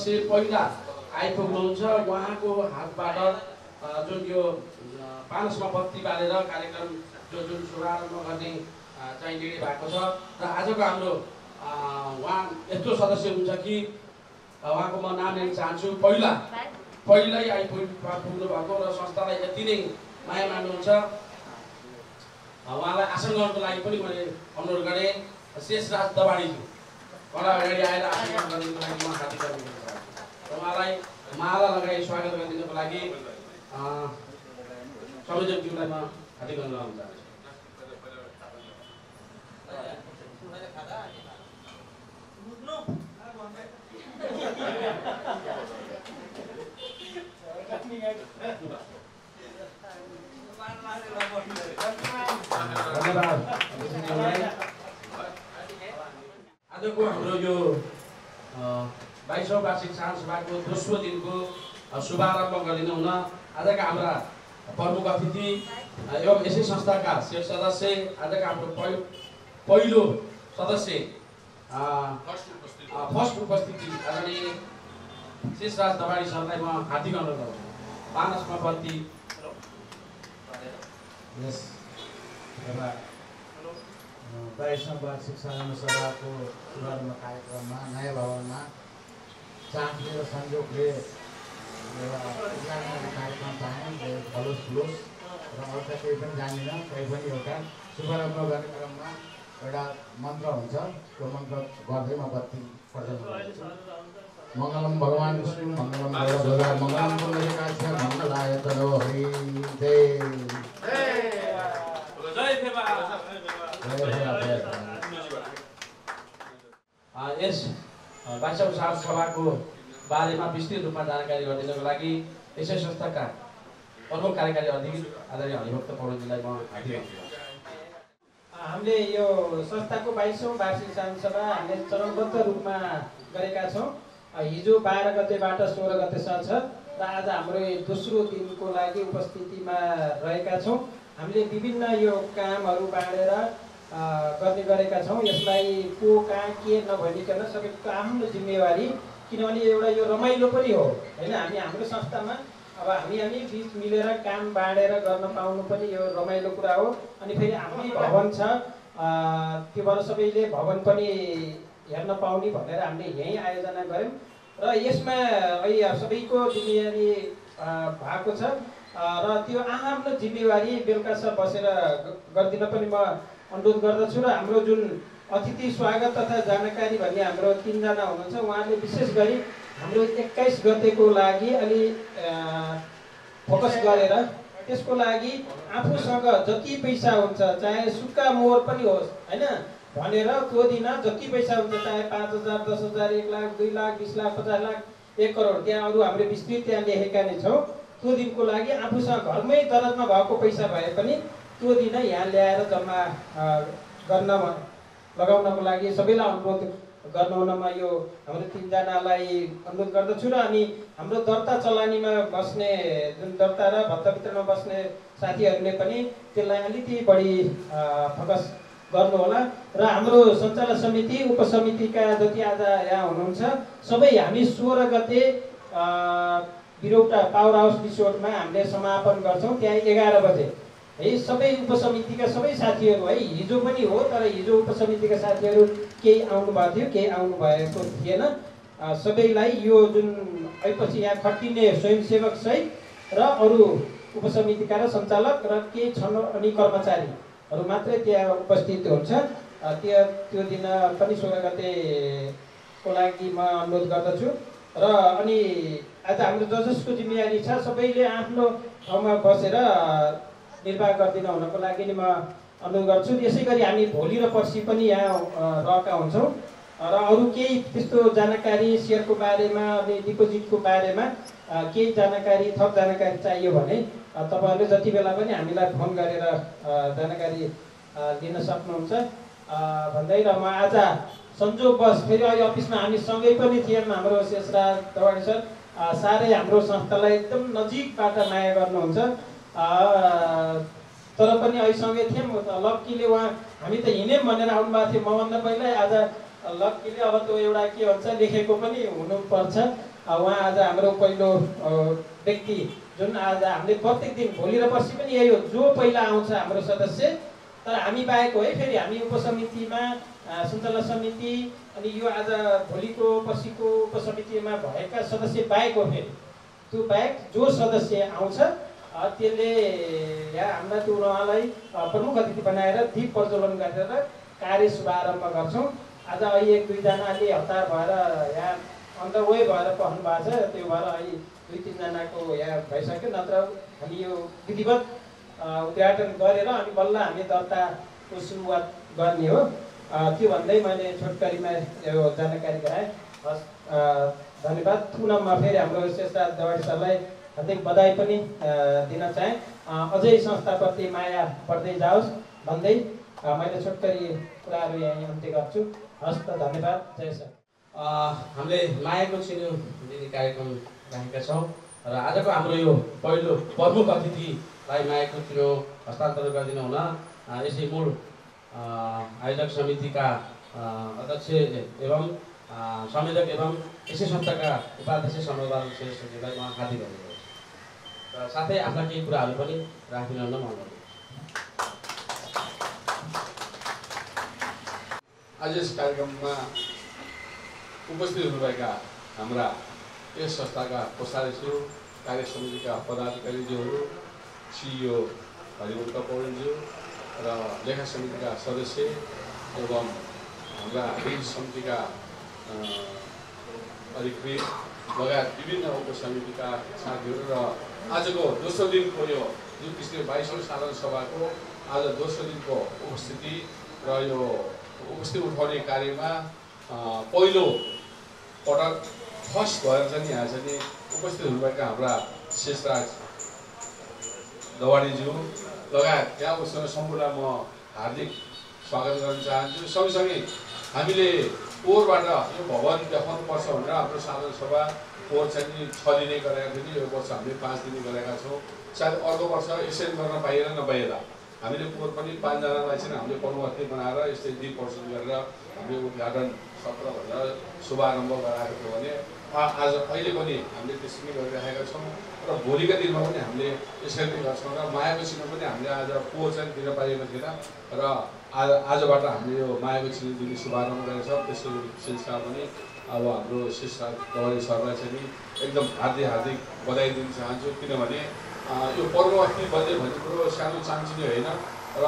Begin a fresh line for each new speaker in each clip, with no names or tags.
सदस्य पहिला आइपुग्नुहुन्छ उहाँको हातबाट जुन यो पानसमा बत्ती बालेर कार्यक्रम जो जुन शुभारम्भ गर्ने चाहिँ निर्णय भएको छ। र आजको हाम्रो उहाँ यस्तो सदस्य हुन्छ कि उहाँको म नाम लिन चाहन्छु। पहिला पहिल्यै आइपुग्नु पुग्नु भएको र संस्थालाई यति नै माया मान्नुहुन्छ उहाँलाई आसन गर्नको लागि पनि मैले अनुरोध गरेँ। शेषराज दबाडीज्यू उहाँलाई अगाडि आएर आसन गरिदिनुको लागि म हार्दिक उहाँलाई माला लगाई स्वागत गरिदिनुको लागि संयोजकज्यूलाई म हार्दिक अनुरोध चाहन्छु। आजको हाम्रो यो बाइसौँ वार्षिक सभाको दोस्रो दिनको शुभारम्भ गरिनु हुन आजका हाम्रा प्रमुख अतिथि एवं यसै संस्थाका शीर्ष सदस्य आजका हाम्रो पहि पहिलो सदस्य फर्स्ट उपस्थिति आदरणीय शेषराज दबाडी सरलाई म हार्दिक अनुरोध गर्छु। मानसमा बत्ती
यस एउटा बाइसौँ वार्षिक साधारण सभाको शुभारम्भ कार्यक्रममा नयाँ भवनमा चाँदले र संयोगले एउटा उद्घाटन कार्यक्रम पाएँ फलोस फुलोस र अरू त केही पनि जान्दिनँ कहीँ पनि एउटा शुभारम्भ गर्ने क्रममा एउटा मन्त्र हुन्छ। त्यो मन्त्र गर्दै म बत्ती प्रदान गर्छु। मङ्गलम भगवान् विष्णु मङ्गलम भगवद्गदा मङ्गलम पुण्डरीकाक्ष मङ्गलाय तनो हरि
अ, यस अ, बाइसौँ साल सभाको बारेमा विस्तृत रूपमा जानकारी गरिदिनको लागि यसै संस्थाका प्रमुख कार्यकारी अधिकारी आदरणीय हरिभक्त पौडेलजीलाई म।
हामीले यो संस्थाको बाइसौँ वार्षिक सभा हामीले चरणबद्ध रूपमा गरेका छौँ हिजो बाह्र गतेबाट सोह्र गतेसम्म छ र आज हाम्रो दोस्रो दिनको लागि उपस्थितिमा रहेका छौँ हामीले विभिन्न यो कामहरू बाँडेर गर्ने गरेका छौँ। यसलाई को कहाँ के नभनिकन सबैको आफ्नो जिम्मेवारी किनभने एउटा यो रमाइलो पनि हो। होइन हामी हाम्रो संस्थामा अब हामी हामी बिच मिलेर काम बाँडेर गर्न पाउनु पनि यो रमाइलो कुरा हो। अनि फेरि हाम्रै भवन छ। अ, त्योबाट सबैले भवन पनि हेर्न पाउने भनेर हामीले यहीँ आयोजना गऱ्यौँ। र यसमा अहिले सबैको जिम्मेवारी भएको छ। र त्यो आफ्नो जिम्मेवारी बेलुका सब बसेर गरिदिन पनि म अनुरोध गर्दछु र हाम्रो जुन अतिथि स्वागत तथा जानकारी भन्ने हाम्रो तिनजना हुनुहुन्छ उहाँले विशेष गरी हाम्रो एक्काइस गतेको लागि अलि फोकस गरेर त्यसको लागि आफूसँग जति पैसा हुन्छ चाहे सुक्का मोहर पनि होस् होइन भनेर त्यो दिन जति पैसा हुन्छ चाहे पाँच हजार दस हजार एक लाख दुई लाख बिस लाख पचास लाख एक करोड त्यहाँ अरू हामीले विस्तृत त्यहाँ लेखेका नै छौँ। त्यो दिनको लागि आफूसँग घरमै दरजमा भएको पैसा भए पनि त्यो दिन यहाँ ल्याएर जम्मा गर्न लगाउनको लागि सबैलाई अनुरोध गर्नुहुनमा यो हाम्रो तिनजनालाई अनुरोध गर्दछु र अनि हाम्रो दर्ता चलानीमा बस्ने जुन दर्ता र भत्ता वितरणमा बस्ने साथीहरूले पनि त्यसलाई अलिकति बढी फोकस गर्नुहोला र हाम्रो सञ्चालक समिति उपसमितिका जति आज यहाँ हुनुहुन्छ सबै हामी सोह्र गते बिरौटा पावर हाउस रिसोर्टमा हामीले समापन गर्छौँ त्यहाँ एघार बजे। है सबै उपसमितिका सबै साथीहरू है हिजो पनि हो तर हिजो उपसमितिका साथीहरू केही आउनु भएको थियो केही आउनु भएको थिएन। सबैलाई यो जुन अहिले यहाँ खटिने स्वयंसेवक सहित र अरू उपसमितिका र सञ्चालक र केही छन् अनि कर्मचारीहरू मात्रै त्यहाँ उपस्थित हुन्छ। त्यो त्यो दिन पनि सोह्र गतेको लागि म अनुरोध गर्दछु। र अनि आज हाम्रो ज जसको जिम्मेवारी छ सबैले आफ्नो ठाउँमा बसेर निर्वाह गरिदिन हुनको लागि नि म अनुरोध गर्छु। यसै गरी हामी भोलि र पर्सि पनि यहाँ रहेका हुन्छौँ। र अरू केही त्यस्तो जानकारी सेयरको बारेमा अनि डिपोजिटको बारेमा केही जानकारी थप जानकारी चाहियो भने तपाईँहरूले जति बेला पनि हामीलाई फोन गरेर जानकारी लिन सक्नुहुन्छ। भन्दै र म आज संजोगवश फेरि अहिले अफिसमा हामी सँगै पनि थियौँ। हाम्रो शेषराज दवाडी सर साह्रै हाम्रो संस्थालाई एकदम नजिकबाट माया गर्नुहुन्छ। तर पनि अहिलेसँगै थियौँ त लक्कीले उहाँ हामी त हिँड्यौँ भनेर आउनुभएको थियो। मभन्दा पहिल्यै आज लक्कीले अब त्यो एउटा के भन्छ लेखेको पनि हुनुपर्छ। उहाँ आज हाम्रो पहिलो व्यक्ति जुन आज हामीले प्रत्येक दिन भोलि र पर्सि पनि यही हो। जो पहिला आउँछ हाम्रो सदस्य तर हामी बाहेक हो फेरि हामी उपसमितिमा सञ्चालन समिति अनि यो आज भोलिको पर्सिको उपसमितिमा भएका सदस्य बाहेक हो फेरि। त्यो बाहेक जो सदस्य आउँछ त्यसले हाम्रा त्यो उहाँलाई प्रमुख अतिथि बनाएर दीप प्रज्वलन गरेर कार्य शुभारम्भ गर्छौँ। आज अहिले एक दुईजनाले हतार भएर यहाँ अन्त भएर पढ्नु भएको छ त्यो भएर अहिले दुई तिनजनाको यहाँ भइसक्यो। नत्र हामी यो विधिवत उद्घाटन गरेर अनि बल्ल हामी दर्ताको सुरुवात गर्ने हो। त्यो भन्दै मैले छोटकरीमा यो जानकारी गराएँ। हस् धन्यवाद। पुनः म फेरि हाम्रो शेषराज दवाडी सरलाई हार्दिक बधाई पनि दिन चाहेँ। अझै संस्थाप्रति माया बढ्दै जाओस् भन्दै मैले छोटकरी कुराहरू यहीँ अन्त्य गर्छु। हस् त धन्यवाद। जय सर।
हामीले मायाको चिनो दिने कार्यक्रम राखेका छौँ र आजको हाम्रो यो पहिलो प्रमुख अतिथिलाई मायाको चिनो हस्तान्तरण गरिदिनु हुन यसै मूल आयोजक समितिका अध्यक्ष एवं संयोजक एवं यसै संस्थाका उपाध्यक्ष समयबाल श्रेष्ठजीलाई म हार्दिक धन्यवाद र साथै आफ्ना केही कुराहरू पनि राखिदिनु हुन मन
आज यस कार्यक्रममा उपस्थित हुनुभएका हाम्रा यस संस्थाका कोषाध्यक्षहरू कार्य समितिका पदाधिकारीज्यूहरू सिइओ हरिवन्त पौडेलज्यू र लेखा समितिका सदस्य एवं हाम्रा ऋण समितिका अधिकृत लगायत विभिन्न उपसमितिका साथीहरू र आजको दोस्रो दिनको यो जुन किसिमले बाइसौँ साधारण सभाको आज दोस्रो दिनको उपस्थिति र यो उपस्थिति उठाउने कार्यमा पहिलो पटक फर्स्ट भएर चाहिँ यहाँ चाहिँ उपस्थित हुनुभएका हाम्रा शेषराज दवाडीज्यू लगायत त्यहाँ उसँग सम्पूर्णलाई म हार्दिक स्वागत गर्न चाहन्छु। सँगसँगै हामीले पोहोरबाट यो भवन देखाउनुपर्छ भनेर हाम्रो साधारण सभा पोहोर चाहिँ छ दिने गरेका थियो यो वर्ष हामीले पाँच दिने गरेका छौँ। सायद अर्को वर्ष यसरी गर्न पाइएला नपाइएला हामीले पोहोर पनि पाँचजनालाई चाहिँ हामीले पदमाथि बनाएर यस्तै दुई पर्सेन्ट गरेर हामीले उद्घाटन सत्र भनेर शुभारम्भ गराएको थियो भने आज अहिले पनि हामीले त्यसरी नै गरिरहेका छौँ र भोलिका दिनमा पनि हामीले यसरी नै गर्छौँ र मायाको चिनो पनि हामीले आज पोहोर चाहिँ दिन पाइएको थिएन र आज आजबाट हामीले यो मायाको चिनो दिने शुभारम्भ गरेको छ। त्यसको सिलसिला पनि अब हाम्रो शिष्य दवाई सरलाई चाहिँ नि एकदम हार्दिक हार्दिक बधाई दिन चाहन्छु। किनभने यो पर्वअस्ति बजे भन्ने कुरो सानो चान्चिने होइन र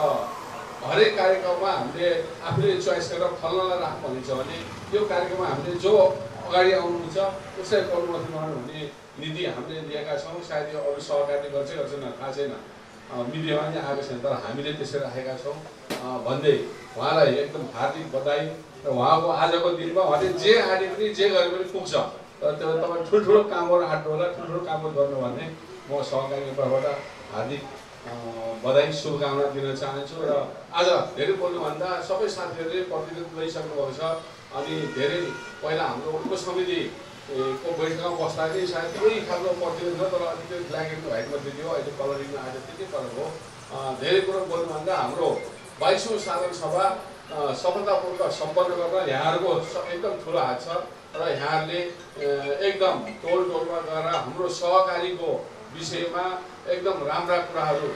हरेक कार्यक्रममा हामीले आफूले चोइस गरेर फल्नलाई राख भनिन्छ भने यो कार्यक्रममा हामीले जो अगाडि आउनुहुन्छ उसलाई बनाउनु हुने नीति हामीले लिएका छौँ। सायद यो अरू सहकार्य गर्छ गर्दैन थाहा छैन। मिडियामा पनि आएको छैन तर हामीले त्यसरी राखेका छौँ। भन्दै उहाँलाई एकदम हार्दिक बधाई र उहाँको आजको दिनमा उहाँले जे आँटे पनि जे गरे पनि पुग्छ। तर त्यो तपाईँ ठुल्ठुलो कामहरू आँट्नु होला ठुल्ठुलो कामहरू गर्नु भन्ने म सहकारीको तर्फबाट हार्दिक बधाई शुभकामना दिन चाहन्छु र आज धेरै बोल्नुभन्दा सबै साथीहरूले प्रतिनिधित्व लिइसक्नु भएको छ। अनि धेरै पहिला हाम्रो उपसमिति ए, को बैठकमा बस्दाखेरि सायद त्यही खालको प्रतिनिधित्व तर अलिकति ब्ल्याक एन्ड दिन्थ्यो अहिले कलरिङमा आज त्यति फरक हो। धेरै कुरो बोल्नुभन्दा हाम्रो बाइसौँ साधारण सभा सफलतापूर्वक सम्पन्न गर्न यहाँहरूको एकदम ठुलो हात छ र यहाँहरूले एकदम टोल टोलमा गएर हाम्रो सहकारीको विषयमा एकदम राम्रा कुराहरू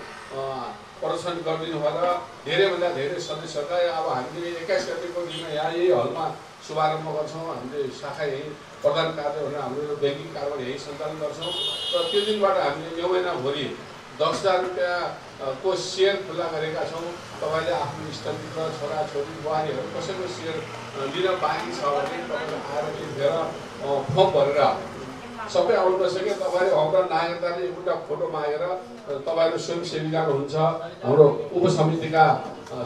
प्रदर्शन गरिदिनु भयो र धेरैभन्दा धेरै सदस्यहरूलाई अब हामीले एक्काइस गतिको दिनमा यहाँ यही हलमा शुभारम्भ गर्छौँ। हामीले शाखा यहीँ प्रधान कार्य भनेर हाम्रो यो ब्याङ्किङ कारोबार यहीँ सञ्चालन गर्छौँ। र त्यो दिनबाट हामीले यो महिनाभरि दस हजार रुपियाँको सेयर खुल्ला गरेका छौँ तपाईँले आफ्नो इष्टमित्र छोराछोरी बुहारीहरू कसैको सेयर लिन बाँकी छ भने तपाईँले आएर लेखेर फर्म भरेर सबै आउनु नसके तपाईँले हाम्रा नागरिकताले एउटा फोटो मागेर तपाईँहरू स्वयंसेविकाहरू हुनुहुन्छ हाम्रो उपसमितिका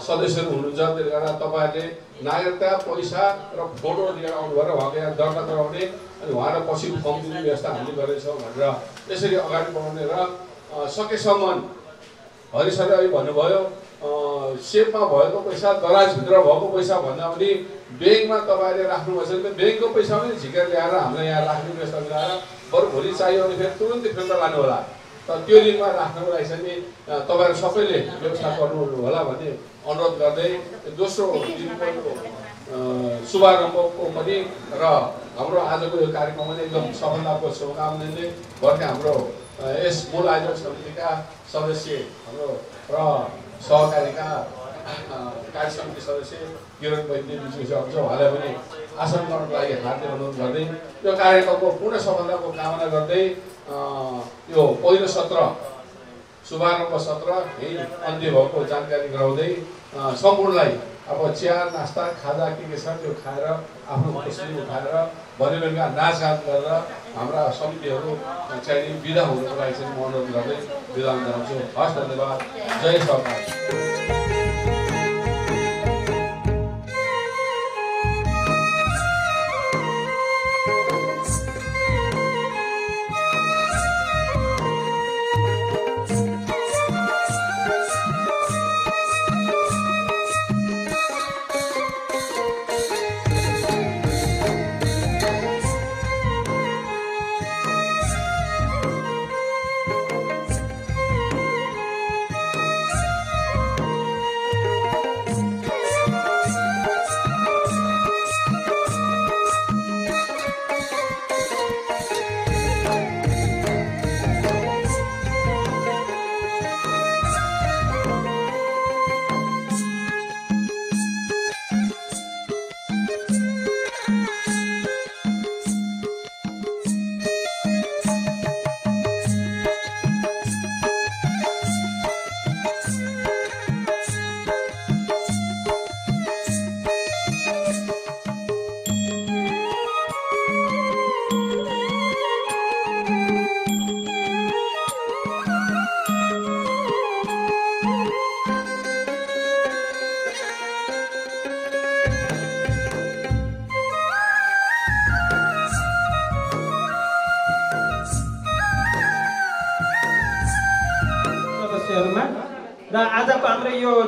सदस्यहरू हुनुहुन्छ त्यसले गर्दा तपाईँहरूले नागरिकता पैसा र फोटो लिएर आउनुभयो र उहाँको यहाँ दर्ता गराउने अनि उहाँलाई पछि फर्म दिने व्यवस्था हामीले गरेछौँ भनेर यसरी अगाडि बढाउने र सकेसम्म हरि सरले अहिले भन्नुभयो अ, सेपमा भएको पैसा दराजभित्र भएको पैसा भन्दा पनि ब्याङ्कमा तपाईँले राख्नुभएछ भने ब्याङ्कको पैसा पनि झिकेर ल्याएर हामीलाई यहाँ राख्ने व्यवस्था मिलाएर बरु भोलि चाहियो भने फेरि तुरुन्तै फिर्ता लानु होला तर त्यो दिनमा राख्नको लागि चाहिँ तपाईँहरू सबैले व्यवस्था गर्नु होला भन्ने अनुरोध गर्दै दोस्रो दिनको शुभारम्भको पनि र हाम्रो आजको यो कार्यक्रम पनि एकदम सफलताको शुभकामनाले गर्ने हाम्रो यस मूल आयोजक समितिका सदस्य हाम्रो र सहकारीका कार्य समिति सदस्य किरण वैद्य विजय हुन्छ उहाँलाई पनि आसन गर्नको लागि हार्दिक अनुरोध गर्दै यो कार्यक्रमको पूर्ण सफलताको कामना गर्दै यो पहिलो सत्र शुभारम्भ सत्र यही अन्त्य भएको जानकारी गराउँदै सम्पूर्णलाई अब चिया नास्ता खाजा के के छ त्यो खाएर आफ्नो खुसी उठाएर भोलि बेलुका नाचगान गरेर हाम्रा समितिहरू चाहिँ बिदा हुनुको लागि चाहिँ म अनुरोध गर्दै बिदा हुन चाहन्छु। हस् धन्यवाद। जय सरकार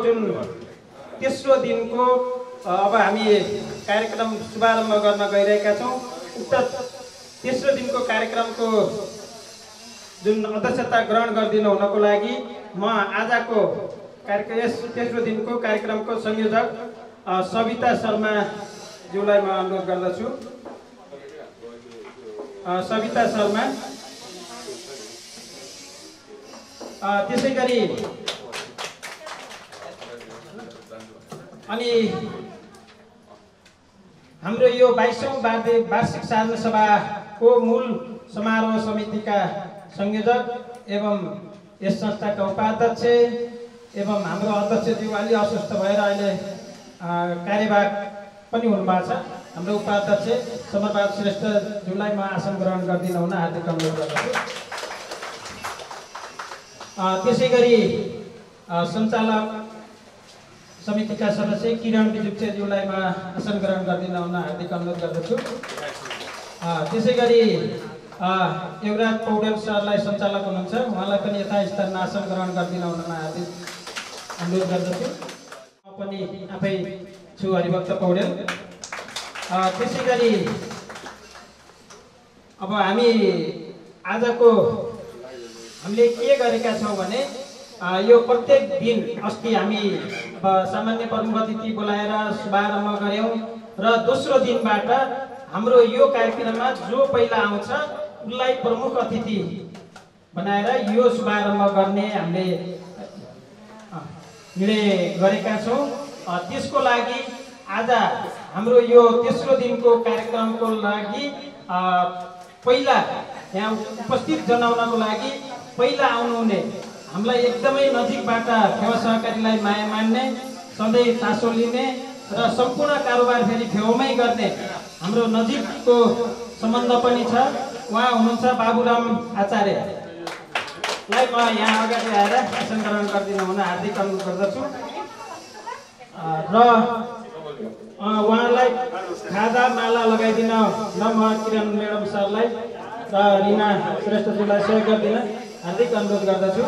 जुन तेस्रो दिनको अब हामी कार्यक्रम शुभारम्भ गर्न गइरहेका छौँ। उक्त तेस्रो दिनको कार्यक्रमको जुन अध्यक्षता ग्रहण गरिदिनु हुनको लागि म आजको कार्यक्रम यस तेस्रो दिनको कार्यक्रमको संयोजक सविता शर्माज्यूलाई म अनुरोध गर्दछु। सविता शर्मा। त्यसै गरी अनि हाम्रो यो बाइसौँ वार्षिक वार्षिक साधारण सभाको मूल समारोह समितिका संयोजक एवं यस संस्थाका उपाध्यक्ष एवं हाम्रो अध्यक्षज्यू अलि अस्वस्थ भएर अहिले कार्यभार पनि हुनुभएको छ। हाम्रो उपाध्यक्ष समरबहादुर श्रेष्ठज्यूलाई म आसन ग्रहण गरिदिन हुन हार्दिक अनुरोध गर्दछु। त्यसै गरी सञ्चालक समितिका सदस्य किरण बिजुक्सेज्यूलाई म आसन ग्रहण गरिदिन हुन हार्दिक अनुरोध गर्दछु। त्यसै गरी युवराज पौडेल सरलाई सञ्चालक हुनुहुन्छ। उहाँलाई पनि यथास्थानमा आसन ग्रहण गरिदिन हुन हार्दिक अनुरोध गर्दछु। म पनि आफै छु हरिभक्त पौडेल। त्यसै गरी अब हामी आजको हामीले के गरेका छौँ भने यो प्रत्येक दिन अस्ति हामी सामान्य प्रमुख अतिथि बोलाएर शुभारम्भ गऱ्यौँ र दोस्रो दिनबाट हाम्रो यो कार्यक्रममा जो पहिला आउँछ उसलाई प्रमुख अतिथि बनाएर यो शुभारम्भ गर्ने हामीले निर्णय गरेका छौँ। त्यसको लागि आज हाम्रो यो तेस्रो दिनको कार्यक्रमको लागि पहिला यहाँ उपस्थित जनाउनको लागि पहिला आउनुहुने हामीलाई एकदमै नजिकबाट फेवा सहकारीलाई माया मान्ने सधैँ चासो लिने र सम्पूर्ण कारोबार फेरि फेउमै गर्ने हाम्रो नजिकको सम्बन्ध पनि छ। उहाँ हुनुहुन्छ बाबुराम आचार्यलाई म यहाँ अगाडि आएर ग्रहण गरिदिन हुन हार्दिक अनुरोध गर्दछु। र उहाँलाई खाजा माला लगाइदिन ल म किरण म्याडम सरलाई र रिना श्रेष्ठज्यूलाई सहयोग गरिदिन हार्दिक अनुरोध गर्दछु।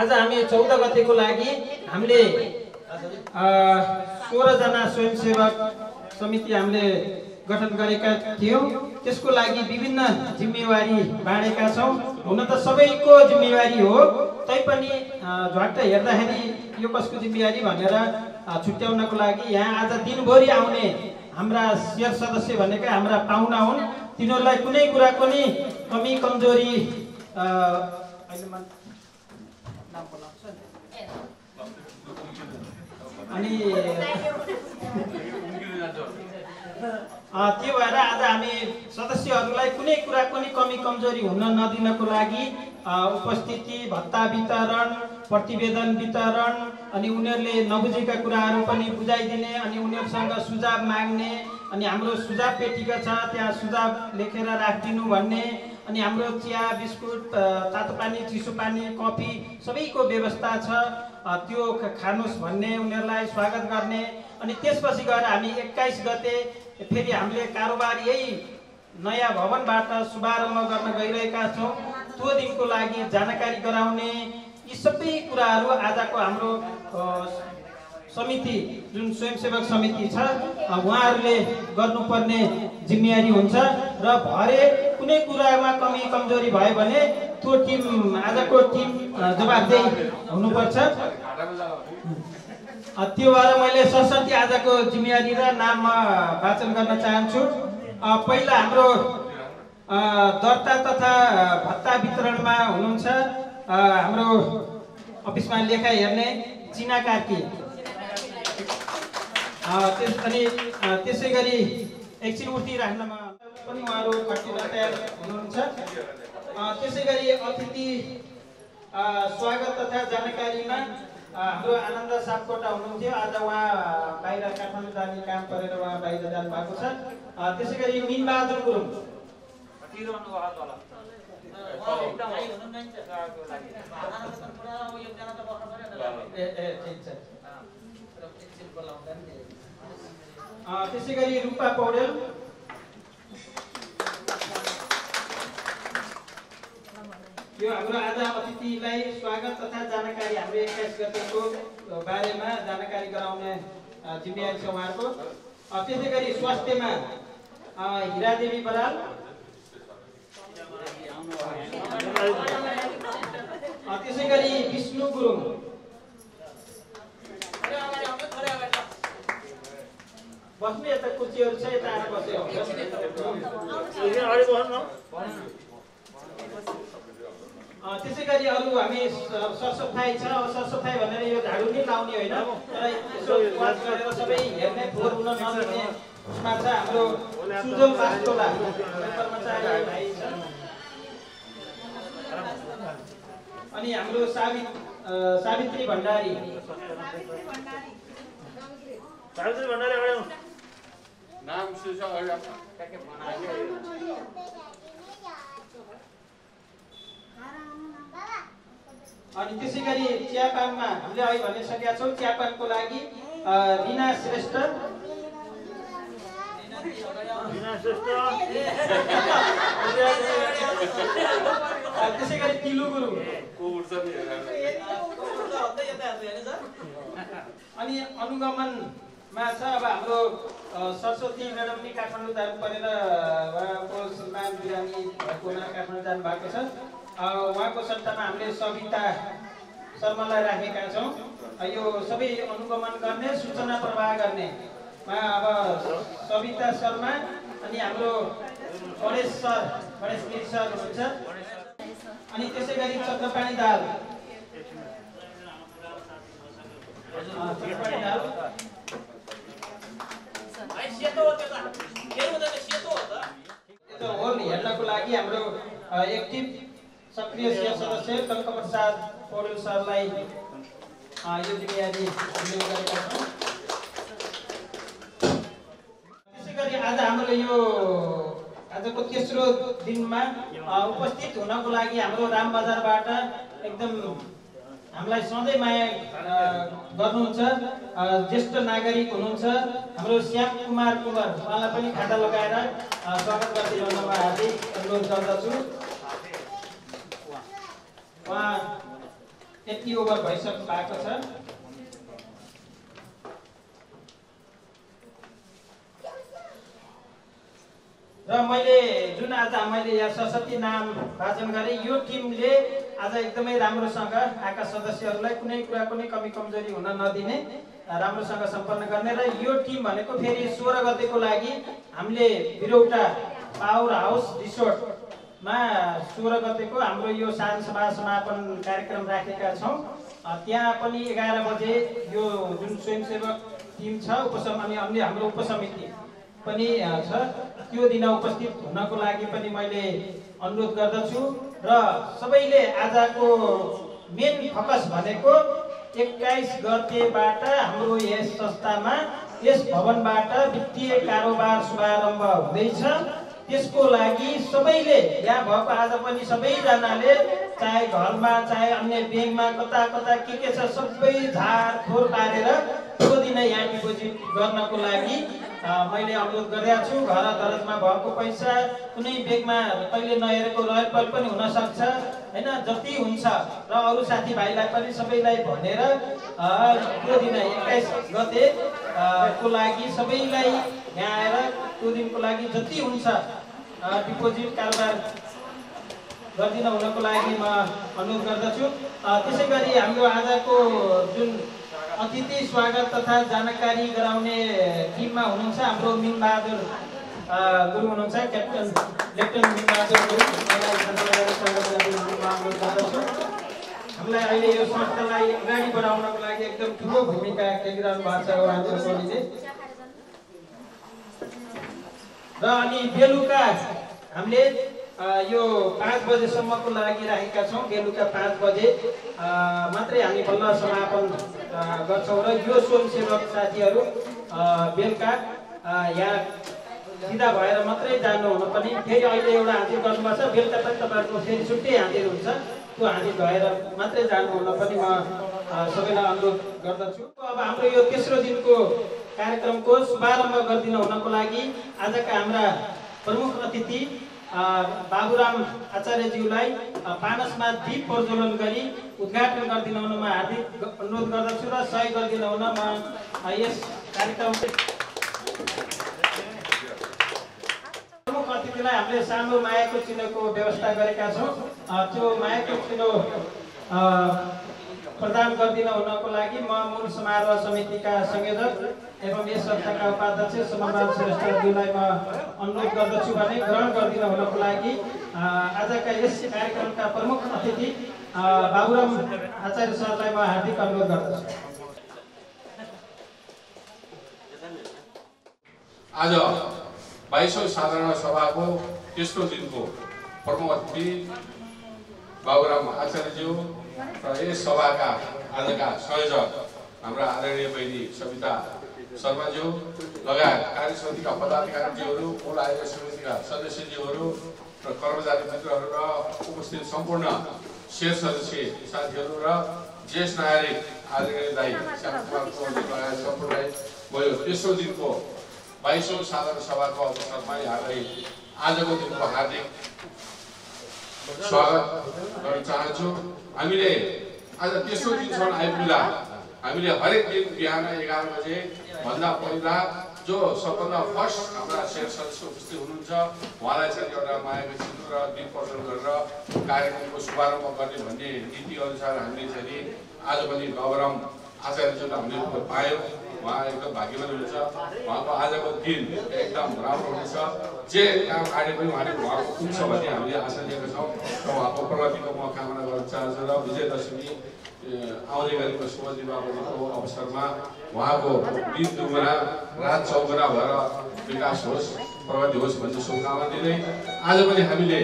आज हामी चौध गतेको लागि हामीले सोह्रजना स्वयंसेवक समिति हामीले गठन गरेका थियौँ। त्यसको लागि विभिन्न जिम्मेवारी बाँडेका छौँ। हुन त सबैको जिम्मेवारी हो। तैपनि झट्ट हेर्दाखेरि यो कसको जिम्मेवारी भनेर छुट्याउनको लागि यहाँ आज दिनभरि आउने हाम्रा सेयर सदस्य भनेका हाम्रा पाहुना हुन्। तिनीहरूलाई कुनै कुराको नि कमी कमजोरी अ, अहिले म नाम बोलाउँछु नि। अनि त्यो भएर आज हामी सदस्यहरूलाई कुनै कुराको नि कमी कमजोरी हुन नदिनको लागि उपस्थिति भत्ता वितरण प्रतिवेदन वितरण अनि उनीहरूले नबुझेका कुराहरू पनि बुझाइदिने अनि उनीहरूसँग सुझाव माग्ने अनि हाम्रो सुझाव पेटिका छ त्यहाँ सुझाव लेखेर राखिदिनु भन्ने अनि हाम्रो चिया बिस्कुट तातो पानी चिसो पानी कफी सबैको व्यवस्था छ त्यो खानुहोस् भन्ने उनीहरूलाई स्वागत गर्ने अनि त्यसपछि गएर हामी एक्काइस गते फेरि हामीले कारोबार यही नयाँ भवनबाट शुभारम्भ गर्न गइरहेका छौँ। त्यो दिनको लागि जानकारी गराउने यी सबै कुराहरू आजको हाम्रो समिति जुन स्वयंसेवक समिति छ उहाँहरूले गर्नुपर्ने जिम्मेवारी हुन्छ र भरे कुनै कुरामा कमी कमजोरी भयो भने त्यो टिम आजको टिम जवाबदेही हुनुपर्छ। त्यो भएर मैले सरस्वती आजको जिम्मेवारी र नाम म वाचन गर्न चाहन्छु। पहिला हाम्रो दर्ता तथा भत्ता वितरणमा हुनुहुन्छ। हाम्रो अफिसमा लेखा हेर्ने चिना कार्की। त्यस अनि त्यसै गरी एकछिन उठि राख्नमा पनि उहाँहरू खटिन तयार हुनुहुन्छ। त्यसै गरी अतिथि स्वागत तथा जानकारीमा हाम्रो आनन्द सापकोटा हुनुहुन्थ्यो। आज उहाँ बाहिर काठमाडौँ जाने काम परेर उहाँ बाहिर जानुभएको छ। अ, त्यसै गरी मिनबहादुर गुरुङ। ए ए ठिक छ एकछिन बोलाउँदा नि अ, त्यसै गरी रूपा पौडेल यो हाम्रो आज अतिथिलाई स्वागत तथा जानकारी हाम्रो एक्काइस गतेको बारेमा जानकारी गराउने जिम्मेवारी छ उहाँहरूको। त्यसै गरी स्वास्थ्यमा हिरादेवी बराल। त्यसै गरी विष्णु गुरुङ। बस्नु यता कुर्सीहरू छ यता आएर बस्यो अ, त्यसै गरी अरू हामी सरसफाइ छ अब सरसफाइ भनेर यो झाडु नै लाउने होइन। तर यसो वाच गरेर सबै हेर्ने फोहोर हुन नदिने उसमा छ हाम्रो सुजल बास्टोला कर्मचारी भाइ छ। अनि हाम्रो सावि अ, सावित्री भण्डारी।
अगाडि आउनु।
अनि त्यसै गरी चियापानमा हामीले अघि भनिसकेका छौँ चियापानको लागि रिना श्रेष्ठ त्यसै गरी तिलु गुरुङ
को उठ्छ
अनुगमनमा छ अब हाम्रो सरस्वती म्याडम नि काठमाडौँ जानु परेर उहाँको श्रीमान बिरामी भएको हुनाले काठमाडौँ जानु भएको छ। उहाँको सट्टामा हामीले सविता शर्मालाई राखेका छौँ। यो सबै अनुगमन गर्ने सूचना प्रवाह गर्ने। उहाँ अब सविता शर्मा अनि हाम्रो गणेश सर गणेश गिरी सर हुनुहुन्छ। अनि त्यसै गरी चन्द्रपाणी दाल। दाल। होल हेर्नको लागि हाम्रो एक्टिभ सक्रिय सदस्य टङ्क प्रसाद पौडेल सरलाई यो जिम्मेवारी त्यसै गरी आज हाम्रो यो आजको तेस्रो दिनमा उपस्थित हुनको लागि हाम्रो राम बजारबाट एकदम हामीलाई सधैँ माया गर्नुहुन्छ ज्येष्ठ नागरिक हुनुहुन्छ। हाम्रो श्याम कुमार कुमार उहाँलाई पनि खाता लगाएर स्वागत गरिदिनु म हार्दिक अनुरोध गर्दछु। उहाँ एट्टी ओभर भइसक्नु भएको छ। र मैले जुन आज मैले यहाँ सरस्वती नाम वाचन गरेँ यो टिमले आज एकदमै राम्रोसँग आएका सदस्यहरूलाई कुनै कुरा कुनै कमी कमजोरी हुन नदिने राम्रोसँग सम्पन्न गर्ने र यो टिम भनेको फेरि सोह्र गतेको लागि हामीले बिरौटा पावर हाउस रिसोर्टमा सोह्र गतेको हाम्रो यो सानो सभा समापन कार्यक्रम राखेका छौँ। त्यहाँ पनि एघार बजे यो जुन स्वयंसेवक टिम छ उपसम अनि अन्य हाम्रो उपसमिति पनि छ। त्यो दिन उपस्थित हुनको लागि पनि मैले अनुरोध गर्दछु र सबैले आजको मेन फोकस भनेको एक्काइस गतेबाट हाम्रो यस संस्थामा यस भवनबाट वित्तीय कारोबार शुभारम्भ हुँदैछ। त्यसको लागि सबैले यहाँ भएको आज पनि सबैजनाले चाहे घरमा चाहे अन्य ब्याङ्कमा कता कता के के छ सबै झारखोर पारेर त्यो दिन यहाँ डिपोजिट गर्नको लागि मैले अनुरोध गरेको छु घर दरजमा भएको पैसा कुनै ब्याङ्कमा कहिले नहेरेको रहेर पहिले पनि हुनसक्छ होइन? जति हुन्छ। र अरू साथीभाइलाई पनि सबैलाई भनेर त्यो दिन एक्काइस गते को लागि सबैलाई यहाँ आएर त्यो दिनको लागि जति हुन्छ डिपोजिट कारोबार गरिदिन हुनको लागि म अनुरोध गर्दछु। त्यसै गरी हाम्रो आजको जुन अतिथि स्वागत तथा जानकारी गराउने टिममा हुनुहुन्छ हाम्रो मिनबहादुर अ, गुरुङ हुनुहुन्छ क्याप्टन लेफ्टेन्ट मिनबहादुर गर्दछु। हामीलाई अहिले यो संस्थालाई अगाडि बढाउनको लागि एकदम ठुलो भूमिका खेलिरहनु भएको छ उहाँको टोलीले र अनि बेलुका हामीले यो पाँच बजेसम्मको लागि राखेका छौँ। बेलुका पाँच बजे। मात्रै हामी बल्ल समापन गर्छौँ र यो स्वयंसेवक साथीहरू बेलुका यहाँ सिधा भएर मात्रै जानुहुन पनि फेरि अहिले एउटा हाजिर छ। बेलुका पनि तपाईँहरूको फेरि छुट्टै हाजिर हुन्छ। त्यो हाजिर भएर मात्रै जानुहुन पनि म सबैलाई अनुरोध गर्दछु। अब हाम्रो यो तेस्रो दिनको कार्यक्रमको शुभारम्भ गरिदिन हुनको लागि आजका हाम्रा प्रमुख अतिथि बाबुराम आचार्यज्यूलाई पानसमा दीप प्रज्वलन गरी उद्घाटन गरिदिन म हार्दिक अनुरोध गर्दछु र सहयोग गरिदिन हुन म यस कार्यक्रम प्रमुख हामीले सानो मायाको चिन्हको व्यवस्था गरेका छौँ। त्यो मायाको चिन्ह अ, प्रदान गरिदिन हुनको लागि म मूल समारोह समितिका संयोजक एवं यस संस्थाका उपाध्यक्ष समरलाल श्रेष्ठज्यूलाई म अनुरोध गर्दछु भने ग्रहण गरिदिन हुनको लागि आजका यस कार्यक्रमका प्रमुख अतिथि बाबुराम आचार्य सरलाई म हार्दिक अनुरोध गर्दछु।
आज बाइसौँ साधारण सभाको तेस्रो दिनको प्रमुख अतिथि बाबुराम आचार्यज्यू र यस सभाका आजका संयोजक हाम्रा आदरणीय बहिनी सविता शर्माज्यू लगायत कार्य समितिका पदाधिकारीज्यूहरू मूल आयोग समितिका सदस्यज्यूहरू र कर्मचारी मित्रहरू र उपस्थित सम्पूर्ण शेर सदस्य साथीहरू र ज्येष्ठ नागरिक आदरणीय दाई लगायत सम्पूर्णलाई म तेस्रो दिनको बाइसौँ साधारण सभाको अवसरमा यहाँलाई आजको दिनको हार्दिक स्वागत गर्न चाहन्छु। हामीले आज तेस्रो दिनसम्म आइपुग्दा हामीले हरेक दिन बिहान एघार बजे भन्दा पहिला जो सबभन्दा फर्स्ट हाम्रा शेर सदस्य उपस्थित हुनुहुन्छ उहाँलाई चाहिँ एउटा मायाको चिन्ह र दीप प्रज्वलन गरेर कार्यक्रमको शुभारम्भ गर्ने भन्ने नीति अनुसार हामीले चाहिँ आज पनि गौरम आचार्यज्यूलाई हामीले पायौँ उहाँ एकदम भाग्यवान हुनुहुन्छ उहाँको आजको दिन एकदम राम्रो हुनेछ जे काम आए पनि उहाँले उहाँको पुग्छ भन्ने हामीले आशा लिएका छौँ र उहाँको प्रगतिको म कामना गर्न चाहन्छु र विजयदशमी आउने गरेको शुभ दीपावलीको अवसरमा उहाँको दिन दुगुना रात चौगुना भएर विकास होस् प्रगति होस् भन्ने शुभकामना दिँदै आज पनि हामीले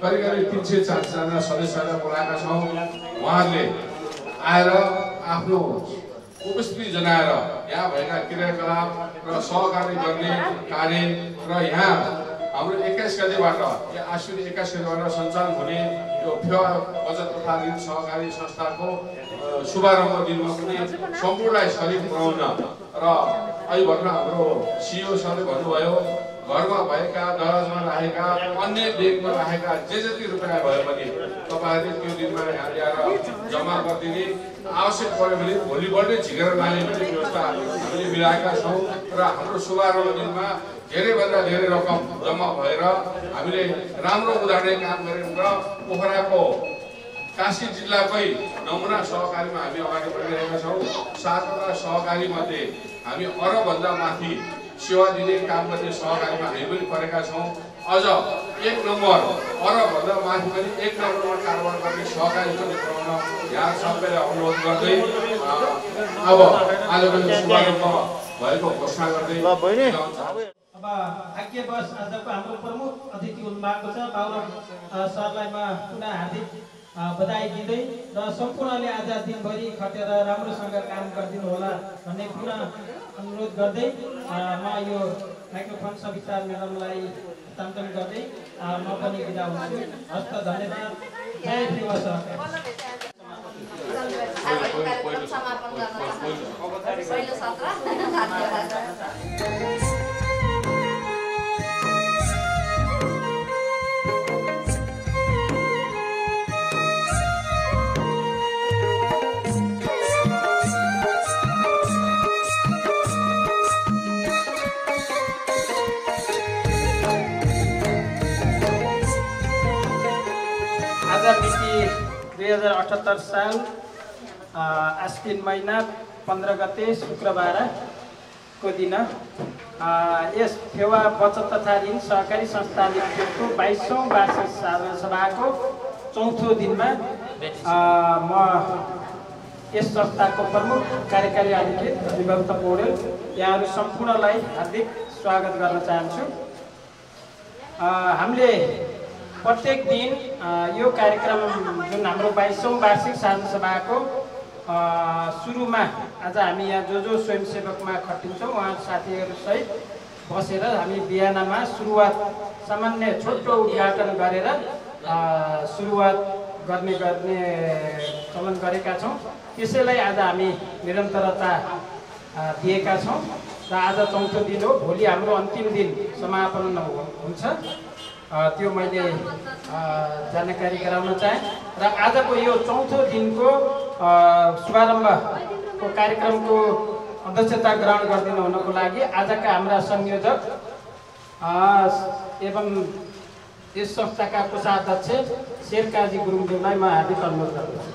करिब करिब तिन सय चारजना सदस्यहरूलाई बोलाएका छौँ उहाँहरूले आएर आफ्नो उपस्थिति जनाएर यहाँ भएका क्रियाकलाप र सहकार्य गर्ने कार्य र यहाँ हाम्रो एक्काइस गतिबाट यो आश्विन एक्काइस गतिबाट सञ्चालन हुने यो फेवा बचत तथा ऋण सहकारी संस्थाको शुभारम्भ दिनमा पनि सम्पूर्णलाई सरिक बनाउन र अहिले भर्खर हाम्रो सिओ सरले भन्नुभयो घरमा भएका दराजमा राखेका अन्य ब्याङ्कमा राखेका जे जति रुपियाँ भए पनि तपाईँहरूले त्यो दिनमा यहाँ ल्याएर जम्मा गरिदिने। आवश्यक पऱ्यो भने भोलिपल्टै झिकेर लाने पनि व्यवस्था हामीले मिलाएका छौँ र हाम्रो शुभारम्भ दिनमा धेरैभन्दा धेरै रकम जम्मा भएर हामीले राम्रो उदाहरणले काम गऱ्यौँ र पोखराको काशी जिल्लाकै नमुना सहकारीमा हामी अगाडि बढिरहेका छौँ। सातवटा सहकारीमध्ये हामी अरबभन्दा माथि सेवा दिने काम गर्ने सहकारीमा हामी पनि परेका छौँ। अझ एक नम्बर अरबभन्दा माथि पनि एक नम्बरमा कारोबार गर्ने सहकारी पनि बनाउन यहाँ सबैलाई अनुरोध गर्दै अब आजको शुभारम्भ भएको घोषणा गर्दै।
अब भाग्यवश आजको हाम्रो प्रमुख अतिथि हुनुभएको छ बाबुराम सरलाई म पुनः हार्दिक बधाई दिँदै र सम्पूर्णले आज दिनभरि खटेर राम्रोसँग काम गरिदिनु होला भन्ने पुनः अनुरोध गर्दै म यो माइक्रोफोन सविता म्याडमलाई हस्तान्तरण गर्दै म पनि बिदा हुन्छु। हस्त धन्यवाद। जय देव सहकारी दुई हजार अठहत्तर साल आश्विन महिना पन्ध्र गते शुक्रबारको दिन यस फेवा बचत तथा ऋण सहकारी संस्था लिमिटेडको बाइसौँ वार्षिक सभाको चौथो दिनमा म यस संस्थाको प्रमुख कार्यकारी अधिकृत विभक्त पौडेल यहाँहरू सम्पूर्णलाई हार्दिक स्वागत गर्न चाहन्छु। हामीले प्रत्येक दिन यो कार्यक्रम जुन हाम्रो बाइसौँ वार्षिक साधारण सभाको सुरुमा आज हामी यहाँ जो जो स्वयंसेवकमा खटिन्छौँ उहाँ साथीहरूसहित बसेर हामी बिहानमा सुरुवात सामान्य छोटो उद्घाटन गरेर सुरुवात गर्ने गर्ने चलन गरेका छौँ। त्यसैलाई आज हामी निरन्तरता दिएका छौँ र आज चौथो दिन हो। भोलि हाम्रो अन्तिम दिन समापन हुन्छ। त्यो मैले जानकारी गराउन चाहेँ र आजको यो चौथो दिनको शुभारम्भको कार्यक्रमको अध्यक्षता ग्रहण गरिदिनु हुनको लागि आजका हाम्रा संयोजक एवं यस संस्थाका कोषाध्यक्ष शेरकाजी गुरुङज्यूलाई म हार्दिक अनुरोध गर्दछु।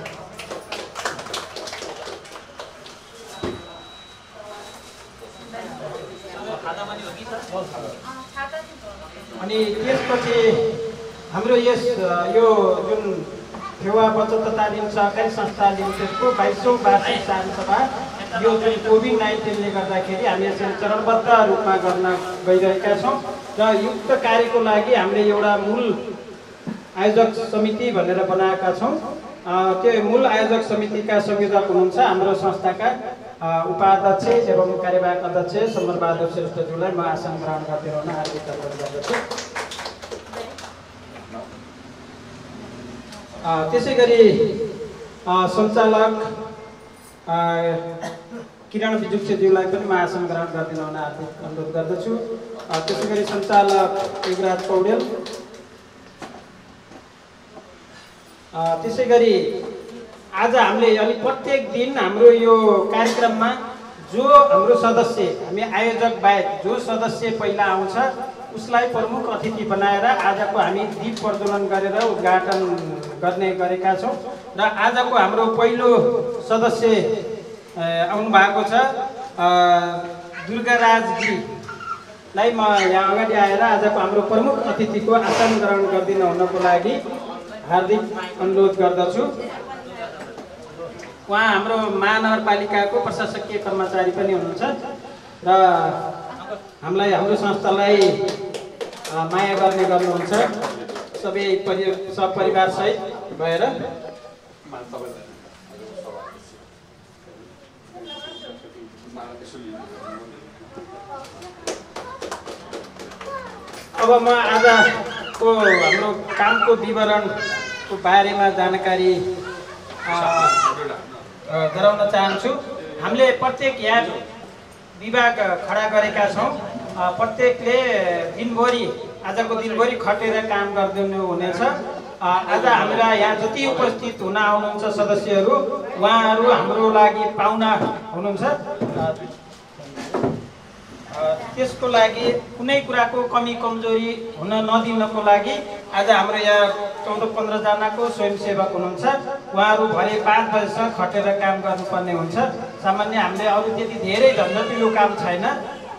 अनि त्यसपछि हाम्रो यस यो जुन फेवा बचत ऋण सहकारी संस्था लिमिटेडको बाइसौँ वार्षिक सभा यो जुन कोभिड नाइन्टिनले गर्दाखेरि हामी यसरी चरणबद्ध रूपमा गर्न गइरहेका छौँ र युक्त कार्यको लागि हामीले एउटा मूल आयोजक समिति भनेर बनाएका छौँ। त्यो मूल आयोजक समितिका संयोजक हुनुहुन्छ हाम्रो संस्थाका उपाध्यक्ष एवं कार्यवाहक अध्यक्ष समरबहादुर श्रेष्ठज्यूलाई म आसन ग्रहण गर्दै रहन हार्दिक अनुरोध गर्दछु त्यसै गरी सञ्चालक किरण विजुक्षज्यूलाई पनि म आसन ग्रहण गरिदिन हुन हार्दिक अनुरोध गर्दछु त्यसै गरी सञ्चालक युवराज पौडेल त्यसै गरी आज हामीले अनि प्रत्येक दिन हाम्रो यो कार्यक्रममा जो हाम्रो सदस्य हामी आयोजक बाहेक जो सदस्य पहिला आउँछ उसलाई प्रमुख अतिथि बनाएर आजको हामी दीप प्रज्वलन गरेर उद्घाटन गर्ने गरेका छौँ। र आजको हाम्रो पहिलो सदस्य अ, आउनु भएको छ दुर्गाराजजीलाई म यहाँ अगाडि आएर आजको हाम्रो प्रमुख अतिथिको आसन ग्रहण गरिदिन हुनको लागि हार्दिक अनुरोध गर्दछु। उहाँ हाम्रो महानगरपालिकाको प्रशासकीय कर्मचारी पनि हुनुहुन्छ र हामीलाई हाम्रो संस्थालाई माया गर्ने गर्नुहुन्छ। सबै परि सपरिवारसहित भएर। अब म आजको हाम्रो कामको विवरणको बारेमा जानकारी गराउन चाहन्छु। हामीले प्रत्येक यहाँ विभाग खडा गरेका छौँ। प्रत्येकले दिनभरि आजको दिनभरि खटेर काम गरिदिनु हुनेछ। आज हामीलाई यहाँ जति उपस्थित हुन आउनुहुन्छ सदस्यहरू उहाँहरू हाम्रो लागि पाहुना हुनुहुन्छ। त्यसको लागि कुनै कुराको कमी कमजोरी हुन नदिनको लागि आज हाम्रो यहाँ चौध पन्ध्रजनाको स्वयंसेवक हुनुहुन्छ। उहाँहरू भरे पाँच बजीसम्म खटेर काम गर्नुपर्ने हुन्छ। सामान्य हामीले अरू त्यति धेरै झन्झटिलो काम छैन।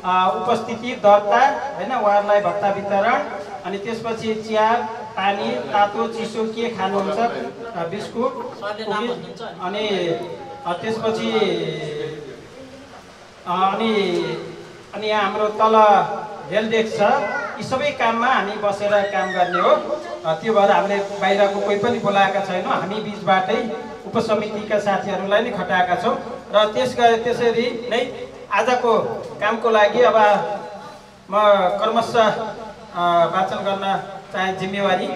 उपस्थिति दर्ता होइन उहाँहरूलाई भत्ता वितरण अनि त्यसपछि चिया पानी तातो चिसो के खानुहुन्छ बिस्कुट अनि त्यसपछि अनि अनि यहाँ हाम्रो तल हेल्थ डेस्क छ। यी सबै काममा हामी बसेर काम गर्ने हो। त्यो भएर हामीले बाहिरको कोही पनि बोलाएका छैनौँ। हामी बिचबाटै उपसमितिका साथीहरूलाई नै खटाएका छौँ। र त्यस त्यसरी नै आजको कामको लागि अब म क्रमशः वाचन गर्न चाहे जिम्मेवारी।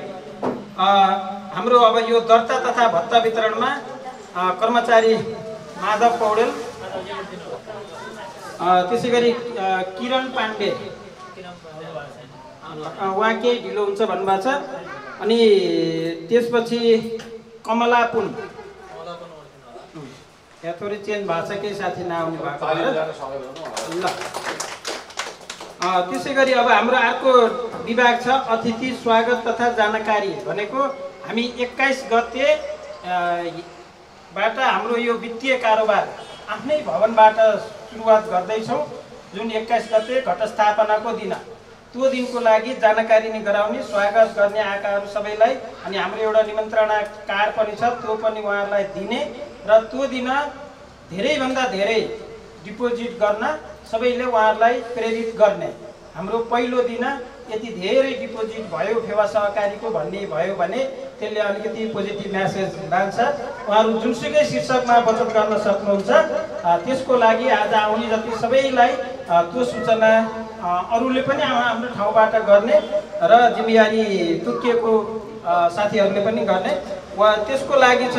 हाम्रो अब यो दर्ता तथा भत्ता वितरणमा कर्मचारी माधव पौडेल त्यसै गरी किरण पाण्डे। उहाँ केही ढिलो हुन्छ भन्नुभएको छ। अनि त्यसपछि कमला पुन। यहाँ थोरै चेन्ज भएको छ केही साथी नआउने भएको। ल। त्यसै गरी अब हाम्रो अर्को विभाग छ अतिथि स्वागत तथा जानकारी भनेको हामी एक्काइस गते बाट हाम्रो यो वित्तीय कारोबार आफ्नै भवनबाट सुरुवात गर्दैछौँ। जुन एक्काइस गते घटस्थापनाको दिन। त्यो दिनको लागि जानकारी नै गराउने स्वागत गर्ने आएकाहरू सबैलाई अनि हाम्रो एउटा निमन्त्रणा कार्ड पनि छ त्यो पनि उहाँहरूलाई दिने र त्यो दिन धेरैभन्दा धेरै डिपोजिट गर्न सबैले उहाँहरूलाई प्रेरित गर्ने। हाम्रो पहिलो दिन यति धेरै डिपोजिट भयो फेवा सहकारीको भन्ने भयो भने त्यसले अलिकति पोजिटिभ म्यासेज लान्छ उहाँहरू जुनसुकै शीर्षकमा बचत गर्न सक्नुहुन्छ। त्यसको लागि आज आउने जति सबैलाई त्यो सूचना अरूले पनि आ- हाम्रो ठाउँबाट गर्ने र जिम्मेवारी तोकिएको साथीहरूले पनि गर्ने। वा त्यसको लागि छ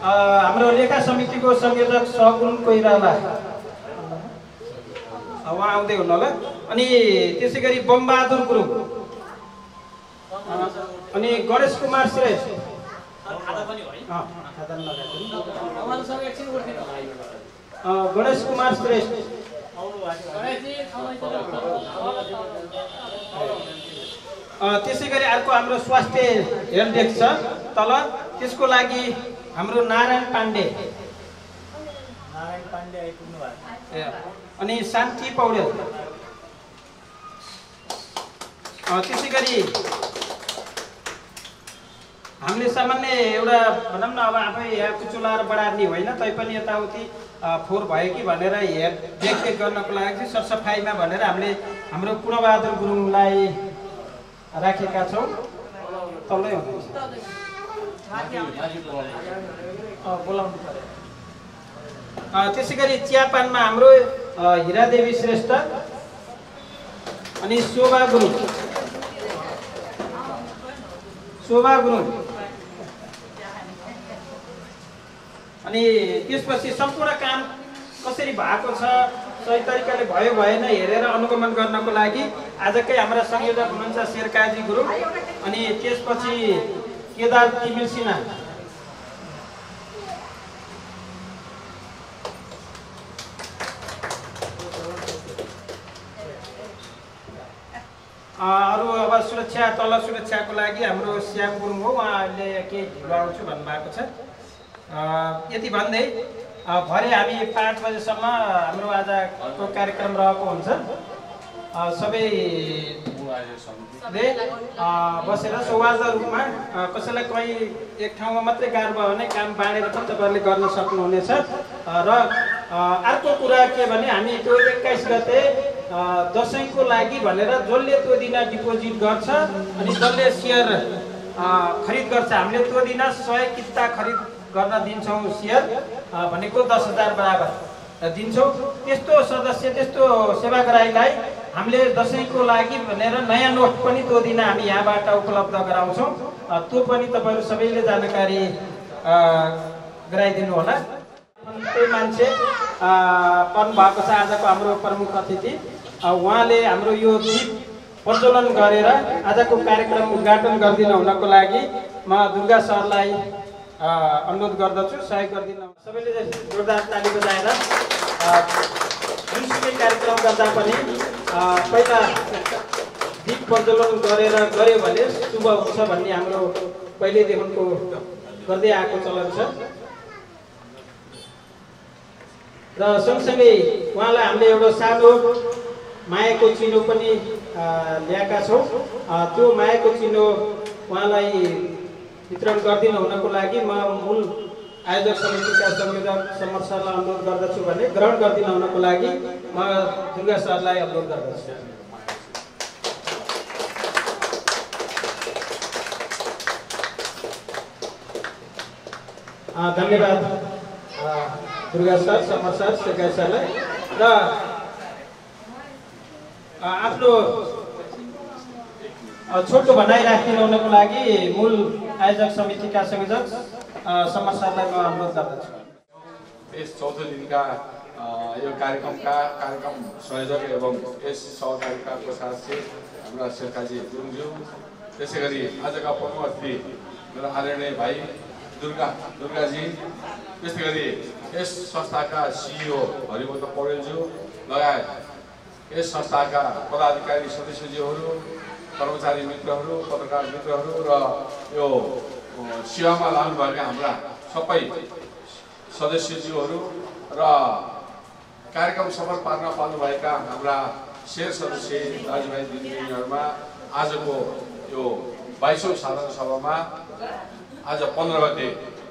हाम्रो लेखा समितिको संयोजक सगुन कोइराला। उहाँ आउँदै हुनु होला। अनि त्यसै गरी बमबहादुर गुरुङ। अनि गणेश कुमार श्रेष्ठ गणेश कुमार श्रेष्ठ त्यसै गरी अर्को हाम्रो स्वास्थ्य हेल्थ छ तल। त्यसको लागि हाम्रो नारायण पाण्डे। ए, अनि शान्ति पौडेल। त्यसै गरी हामीले सामान्य एउटा भनौँ न अब आफै यहाँ कुचुलाएर बढार्ने होइन तैपनि यताउति फोहोर भयो कि भनेर हेर देखरेख गर्नको लागि चाहिँ सरसफाइमा भनेर हामीले हाम्रो पूर्णबहादुर गुरुङलाई राखेका छौँ। तल्लै हुनुहुन्छ। बोलाउनु पऱ्यो अ, त्यसै गरी चियापानमा हाम्रो हिरादेवी श्रेष्ठ अनि शोभा गुरुङ शोभा गुरुङ अनि त्यसपछि सम्पूर्ण काम कसरी भएको छ सही तरिकाले भयो भएन हेरेर अनुगमन गर्नको लागि आजकै हाम्रा संयोजक हुनुहुन्छ शेरकाजी गुरुङ अनि त्यसपछि केदार तिमिल सिन्हा अरू अब सुरक्षा तल सुरक्षाको लागि हाम्रो श्याम गुरुङ हो। उहाँले केही आउँछु भन्नुभएको छ। यति भन्दै भरे हामी पाँच बजेसम्म हाम्रो आजको कार्यक्रम रहेको हुन्छ। अ, सबै ले अ, बसेर सौहार्द रूपमा कसैलाई कहीँ एक ठाउँमा मात्रै गाह्रो भयो भने काम बाँडेर पनि तपाईँहरूले गर्न सक्नुहुनेछ। र अर्को कुरा के भने हामी त्यो एक्काइस गते दसैँको लागि भनेर जसले त्यो दिन डिपोजिट गर्छ अनि जसले सेयर खरिद गर्छ हामीले त्यो दिन सय किता खरिद गर्न दिन्छौँ सेयर भनेको दस हजार बराबर दिन्छौँ। त्यस्तो सदस्य त्यस्तो सेवाग्राहीलाई हामीले दसैँको लागि भनेर नयाँ नोट पनि त्यो दिन हामी यहाँबाट उपलब्ध गराउँछौँ। त्यो पनि तपाईँहरू सबैले जानकारी गराइदिनु होला। त्यही मान्छे अ, पर्नु भएको छ आजको हाम्रो प्रमुख अतिथि। उहाँले हाम्रो यो दीप प्रज्वलन गरेर आजको कार्यक्रम उद्घाटन गरिदिनु हुनको लागि म दुर्गा सरलाई अनुरोध गर्दछु। सहयोग गरिदिनु। सबैले जोरदार ताली बजाएर जुनसुकै कार्यक्रम गर्दा पनि पहिला दीप प्रज्वलन गरेर गऱ्यो भने शुभ हुन्छ भन्ने हाम्रो पहिल्यैदेखिको गर्दै आएको चलन छ। र सँगसँगै उहाँलाई हामीले एउटा सानो मायाको चिनो पनि ल्याएका छौँ। त्यो मायाको चिनो उहाँलाई वितरण गरिदिनु हुनको लागि म मूल आयोजक समितिका संयोजक समर सरलाई अनुरोध गर्दछु भने ग्रहण गरिदिनु हुनको लागि म दुर्गा सरलाई अनुरोध गर्दछु। धन्यवाद। दुर्गा सर समर सर सरलाई। र आफ्नो छोटो भनाइ राखिदिनु हुनको लागि मूल आयोजक समितिका संयोजक सरलाई म अनुरोध गर्दछु।
यस चौथो दिनका यो कार्यक्रमका कार्यक्रम संयोजक एवं यस सहकारीका कोषाध्यक्ष हाम्रा शेर्खाजी गुरुङज्यू त्यसै गरी आजका प्रमुख अतिथि मेरो आदरणीय भाइ दुर्गा दुर्गाजी त्यस्तै गरी यस संस्थाका सिइओ हरिबन्द पौडेलज्यू लगायत यस संस्थाका पदाधिकारी सदस्यज्यूहरू कर्मचारी मित्रहरू पत्रकार मित्रहरू र यो सेवामा लाग्नुभएका हाम्रा सबै सदस्यज्यूहरू र कार्यक्रम सफल पार्न पाल्नुभएका हाम्रा शेर सदस्य दाजुभाइ दिदीबहिनीहरूमा आजको यो बाइसौँ साधारण सभामा आज पन्ध्र गते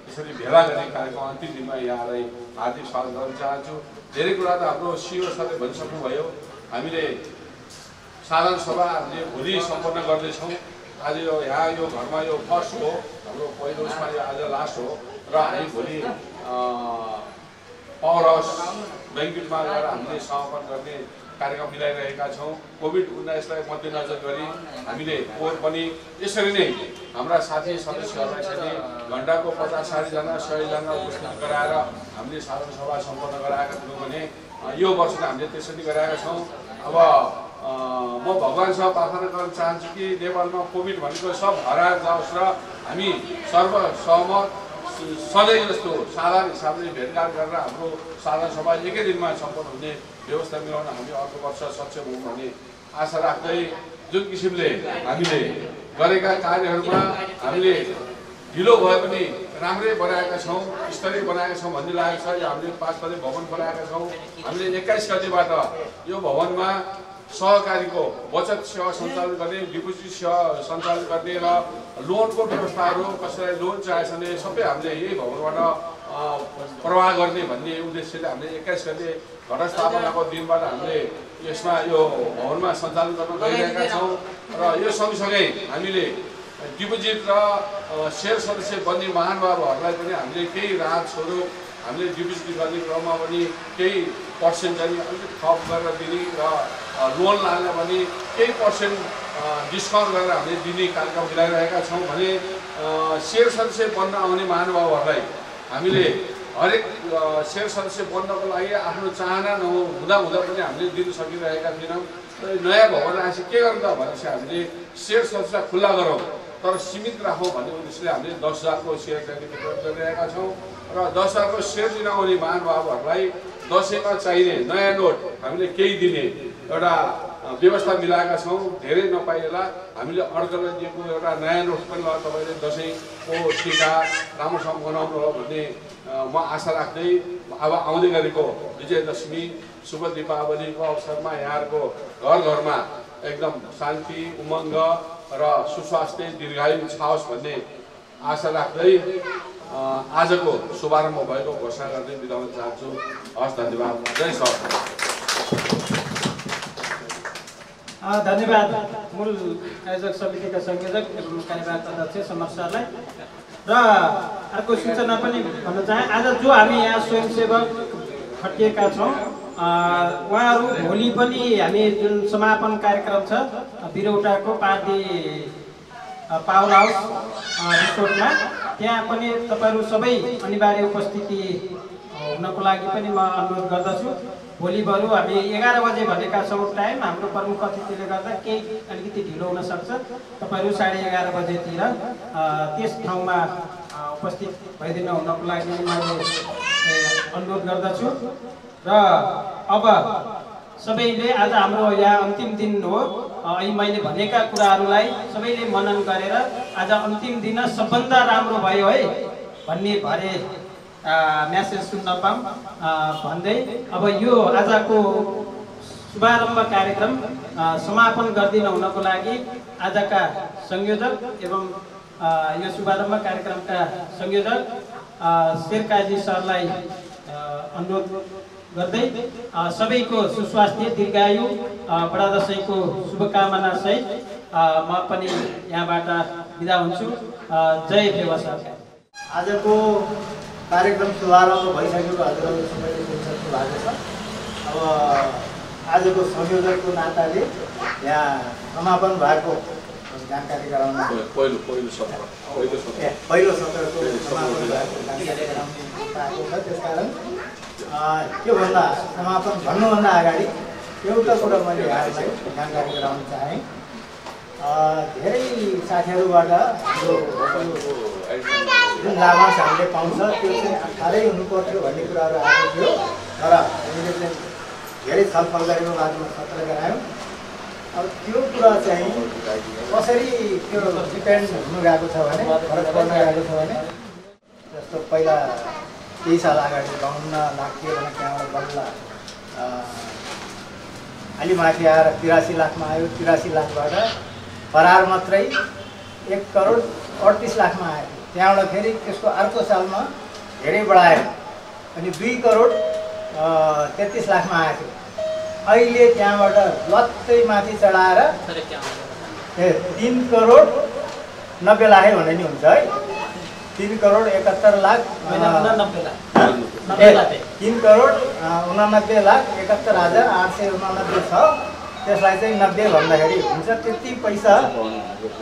यसरी भेला गर्ने कार्यक्रम अन्तिम दिनमा यहाँलाई हार्दिक स्वागत गर्न चाहन्छु। धेरै कुरा त हाम्रो सिओ सरले भनिसक्नुभयो। हामीले साधारण सभा हामीले भोलि सम्पन्न गर्दैछौँ। आज यो यहाँ यो घरमा यो फर्स्ट हो हाम्रो पहिलो उसमा यो आज लास्ट हो। र हामी भोलि पावर हाउस ब्याङ्केटमा गएर हामीले समापन गर्ने कार्यक्रम मिलाइरहेका छौँ। कोभिड उन्नाइसलाई मध्यनजर गरी हामीले पोहोर पनि यसरी नै हाम्रा साथी सदस्यहरूलाई चाहिँ घन्टाको पचास साठीजना सयजना उपस्थित गराएर हामीले साधारण सभा सम्पन्न गराएका थियौँ भने यो वर्ष त हामीले त्यसरी गराएका छौँ। अब म भगवान्सँग प्रार्थना गर्न चाहन्छु कि नेपालमा कोभिड भनेको सब हराएर जाओस् र हामी सर्वसहमत सधैँ जस्तो साधारण हिसाबले भेटघाट गरेर हाम्रो साधारण सभा एकै दिनमा सम्पन्न हुने व्यवस्था मिलाउन हामी अर्को वर्ष सक्षम हौँ भन्ने आशा राख्दै जुन किसिमले हामीले गरेका कार्यहरूमा हामीले ढिलो भए पनि राम्रै बनाएका छौँ स्तरीय बनाएका छौँ भन्ने लागेको छ। यो हामीले पाँच बजे भवन बनाएका छौँ। हामीले एक्काइस गतिबाट यो भवनमा सहकारीको बचत सेवा सञ्चालन गर्ने डिपोजिट सेवा सञ्चालन गर्ने र लोनको व्यवस्थाहरू कसैलाई लोन चाहेछ भने सबै हामीले यही भवनबाट प्रवाह गर्ने भन्ने उद्देश्यले हामीले एक्काइस गते घटस्थापनाको दिनबाट हामीले यसमा यो भवनमा सञ्चालन गर्न गइरहेका छौँ। र यो सँगसँगै हामीले डिपोजिट र सेयर सदस्य बन्ने महानुभावहरूलाई पनि हामीले केही राहत स्वरूप हामीले डिपोजिट गर्ने क्रममा पनि केही पर्सेन्ट चाहिँ अलिकति थप गरेर दिने र लोन लाने पनि केही पर्सेन्ट डिस्काउन्ट गरेर हामीले दिने कार्यक्रम मिलाइरहेका छौँ भने सेयर सदस्य बन्न आउने महानुभावहरूलाई हामीले हरेक सेयर सदस्य बन्नको लागि आफ्नो चाहना नहुँ हुँदा हुँदा पनि हामीले दिन सकिरहेका थिएनौँ नयाँ भवन आएपछि के गर्नु त भनेपछि हामीले सेयर सदस्यलाई खुल्ला गरौँ। तर सीमित राखौँ भन्ने उद्देश्यले हामीले दस हजारको सेयर चाहिँ गरिरहेका छौँ र दस हजारको सेयर दिन आउने महानुभावहरूलाई दसैँमा चाहिने नयाँ नोट हामीले केही दिने एउटा व्यवस्था मिलाएका छौँ धेरै नपाइएला हामीले अर्कोलाई दिएको एउटा नयाँ नोट पनि ल तपाईँले दसैँको टिका राम्रोसँग मनाउनु हो भन्ने म आशा राख्दै अब आउँदै गरेको विजयदशमी शुभ दीपावलीको अवसरमा यहाँहरूको घर घरमा एकदम शान्ति उमङ्ग र सुस्वास्थ्य दीर्घायु छाओस् भन्ने आशा राख्दै आजको शुभारम्भ भएको घोषणा गर्दै बिताउन चाहन्छु। हस् धन्यवाद। जय सर
धन्यवाद। मूल आयोजक समितिका संयोजक एवं कार्यवाहक अध्यक्ष समर सरलाई। र अर्को सूचना पनि भन्न चाहे आज जो हामी यहाँ स्वयंसेवक खटिएका छौँ उहाँहरू भोलि पनि हामी जुन समापन कार्यक्रम छ बिरौटाको पार्टी पावर हाउस रिसोर्टमा त्यहाँ पनि तपाईँहरू सबै अनिवार्य उपस्थिति हुनको लागि पनि म अनुरोध गर्दछु। भोलि बरु हामी एघार बजे भनेका छौँ टाइम हाम्रो प्रमुख अतिथिले गर्दा केही अलिकति ढिलो हुनसक्छ तपाईँहरू साढे एघार बजेतिर त्यस ठाउँमा उपस्थित भइदिनु हुनको लागि मैले अनुरोध गर्दछु। र अब सबैले आज हाम्रो यहाँ अन्तिम दिन हो। यी मैले भनेका कुराहरूलाई सबैले मनन गरेर आज अन्तिम दिन सबभन्दा राम्रो भयो है भन्ने भरे म्यासेज सुन्न पाऊँ। भन्दै अब यो आजको शुभारम्भ कार्यक्रम समापन गरिदिनु हुनको लागि आजका संयोजक एवं यो शुभारम्भ कार्यक्रमका संयोजक शेरकाजी सरलाई अनुरोध गर्दै सबैको सुस्वास्थ्य दीर्घायु बडा दसैँको शुभकामना सहित अ, म पनि यहाँबाट बिदा हुन्छु। जय फेवा सरकार
आजको कार्यक्रम शुभारम्भ भइसकेको हजुरहरू सबैले सुनिसक्नु भएको छ अब आजको संयोजकको नाताले यहाँ समापन भएको जानकारी गराउन
पहिलो पहिलो सत्र पहिलो सत्र
पहिलो सत्रको समापन भएको जानकारी गराउने पाएको छ त्यसकारण अँ, त्योभन्दा समापन भन्नुभन्दा अगाडि एउटा कुरा मैले यहाँलाई जानकारी गराउन चाहेँ धेरै साथीहरूबाट हाम्रो जुन लाभांश हामीले पाउँछ त्यो चाहिँ अठारै हुनुपर्थ्यो भन्ने कुराहरू आएको थियो तर हामीले चाहिँ धेरै छलफल गरेको बादमा सत्र गरायौँ अब त्यो कुरा चाहिँ कसरी त्यो डिपेन्ड हुनु गएको छ भने फरक पर्न गएको छ भने जस्तो पहिला केही साल अगाडि बाहुन्न लाख थियो भने त्यहाँबाट बल्ल अलि माथि आएर तिरासी लाखमा आयो तिरासी लाखबाट फरार मात्रै एक करोड अडतिस लाखमा आयो। त्यहाँबाट फेरि त्यसको अर्को सालमा धेरै बढायो। अनि दुई करोड तेत्तिस लाखमा आएको। थियो अहिले त्यहाँबाट लत्तै माथि चढाएर ए तिन करोड नब्बे लाखै भने नि हुन्छ है। तिन करोड एकहत्तर लाख ए, तिन करोड उनानब्बे लाख एकहत्तर हजार आठ सय उनानब्बे छ। त्यसलाई चाहिँ नब्बे भन्दाखेरि हुन्छ। त्यति पैसा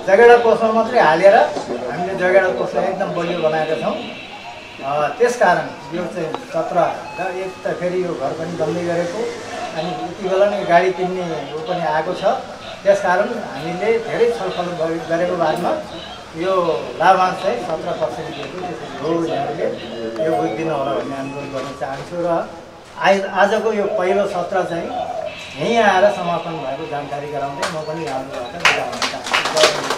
जगेडा कोषमा मात्रै हालेर हामीले जगेडा कोषलाई एकदम बलियो बनाएका छौँ। त्यसकारण यो चाहिँ सत्र एक त फेरि यो घर पनि बन्दै गरेको अनि यति बेला नै गाडी किन्ने ऊ पनि आएको छ। त्यसकारण हामीले धेरै छलफल गरे- गरेको बादमा यो लाभांश चाहिँ सत्र पर्सेन्ट दिएको यहाँहरूले। यो बुझिदिनु होला भन्ने अनुरोध गर्न चाहन्छु र आइ आजको यो पहिलो सत्र चाहिँ यहीँ आएर समापन भएको जानकारी गराउँदै म पनि यहाँबाट बिदा हुन चाहन्छु।